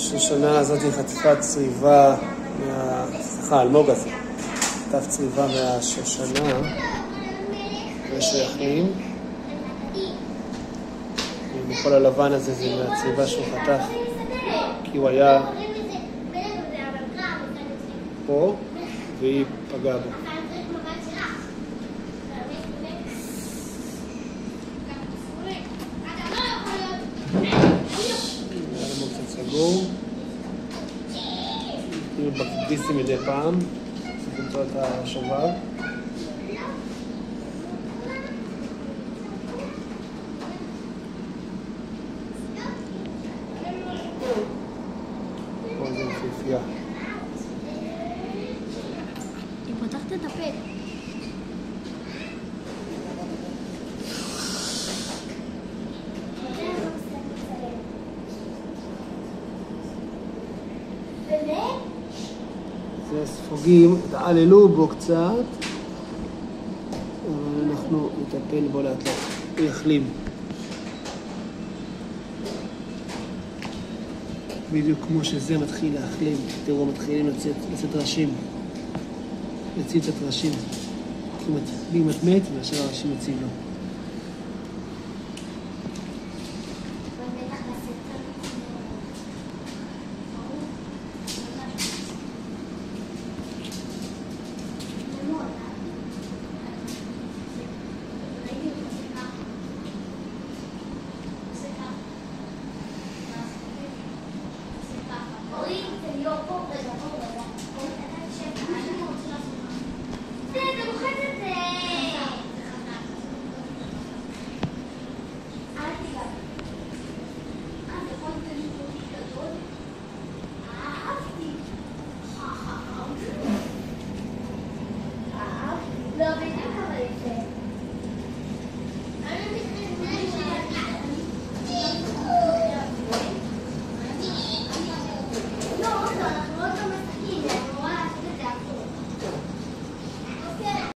השושנה הזאת היא חטיפת צריבה, מה... סליחה, אלמוג הזה. חטף צריבה מהשושנה, ושיחלים. וכל הלבן הזה זה מהצריבה שהוא חטף, כי הוא היה פה, והיא פגעה בו. היה לנו קצת סגור. כאילו בכביסים מדי פעם, למצוא את השובב. היא. זה ספוגים, תעללו בו קצת, אבל אנחנו נטפל בו לאט לאט, הוא יחלים. בדיוק כמו שזה מתחיל להחלים, תראו, מתחילים לצאת, לצאת ראשים. יוצאים קצת ראשים. כי מת- מי מתמת, ועכשיו הראשים יוצאים לו.